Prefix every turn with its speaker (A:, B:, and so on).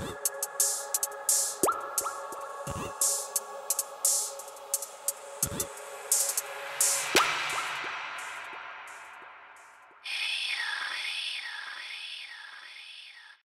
A: you